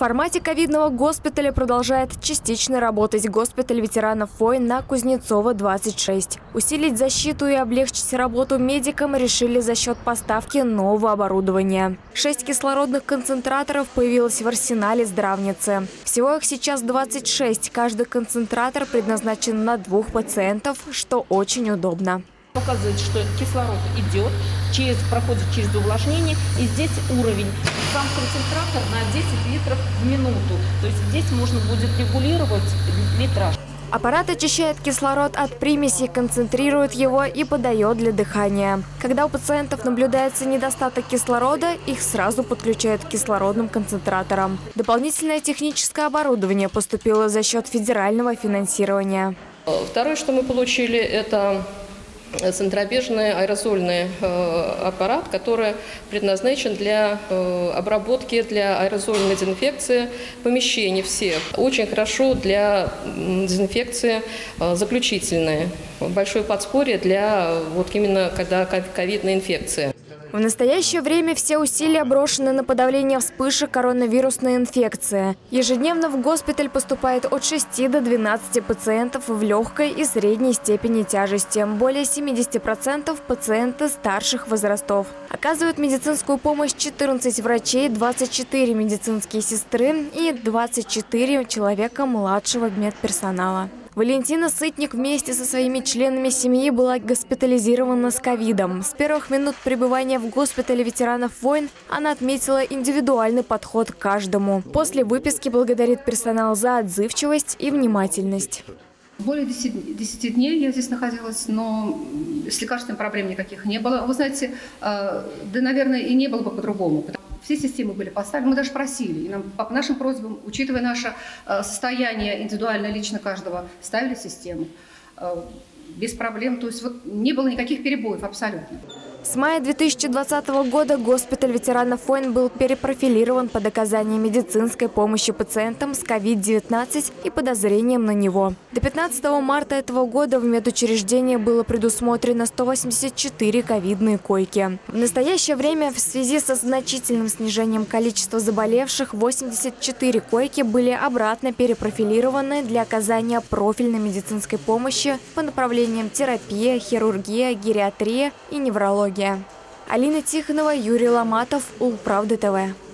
формате ковидного госпиталя продолжает частично работать госпиталь ветеранов войн на Кузнецова, 26. Усилить защиту и облегчить работу медикам решили за счет поставки нового оборудования. Шесть кислородных концентраторов появилось в арсенале здравницы. Всего их сейчас 26. Каждый концентратор предназначен на двух пациентов, что очень удобно показывает, что кислород идет, через, проходит через увлажнение, и здесь уровень. Сам концентратор на 10 литров в минуту. То есть здесь можно будет регулировать литраж. Аппарат очищает кислород от примесей, концентрирует его и подает для дыхания. Когда у пациентов наблюдается недостаток кислорода, их сразу подключают к кислородным концентраторам. Дополнительное техническое оборудование поступило за счет федерального финансирования. Второе, что мы получили, это центробежный аэрозольный э, аппарат, который предназначен для э, обработки, для аэрозольной дезинфекции помещений всех. Очень хорошо для дезинфекции э, заключительной. Большое подспорье для вот именно когда ковидная инфекция. В настоящее время все усилия брошены на подавление вспышек коронавирусной инфекции. Ежедневно в госпиталь поступает от 6 до 12 пациентов в легкой и средней степени тяжести. Более 70% пациенты старших возрастов. Оказывают медицинскую помощь 14 врачей, 24 медицинские сестры и 24 человека младшего медперсонала. Валентина Сытник вместе со своими членами семьи была госпитализирована с ковидом. С первых минут пребывания в госпитале ветеранов войн она отметила индивидуальный подход к каждому. После выписки благодарит персонал за отзывчивость и внимательность. Более 10, 10 дней я здесь находилась, но с лекарственными проблем никаких не было. Вы знаете, э, да, наверное, и не было бы по-другому. Все системы были поставлены, мы даже просили, и нам, по нашим просьбам, учитывая наше э, состояние индивидуально, лично каждого, ставили систему. Э, без проблем, то есть вот не было никаких перебоев абсолютно. С мая 2020 года госпиталь ветеранов войн был перепрофилирован под оказание медицинской помощи пациентам с COVID-19 и подозрением на него. До 15 марта этого года в медучреждении было предусмотрено 184 ковидные койки. В настоящее время в связи со значительным снижением количества заболевших 84 койки были обратно перепрофилированы для оказания профильной медицинской помощи по направлениям терапия, хирургия, гериатрия и неврология. Алина Тихонова, Юрий Ломатов, Улправда ТВ.